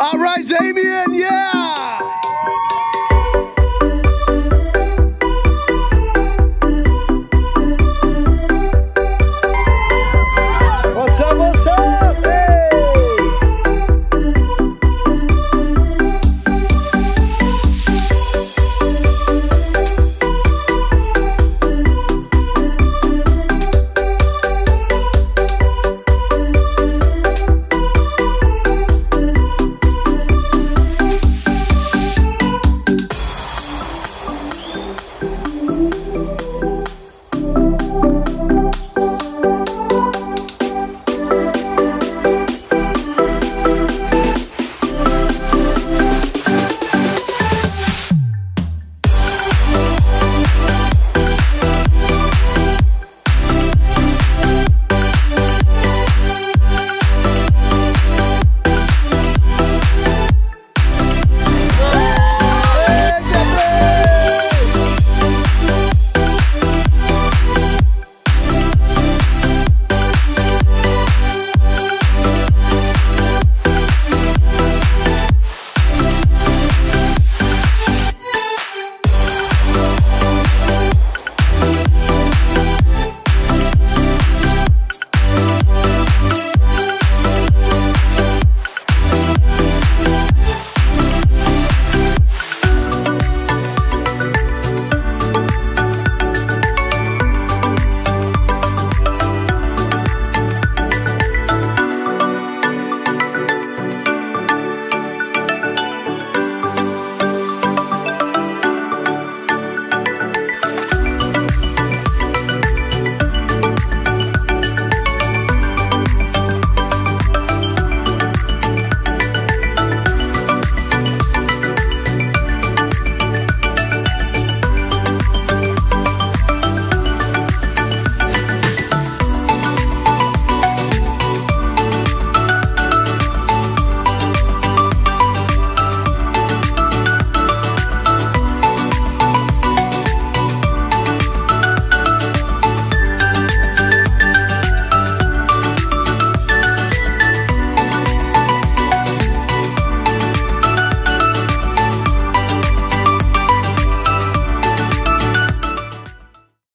All right, Damien, yeah!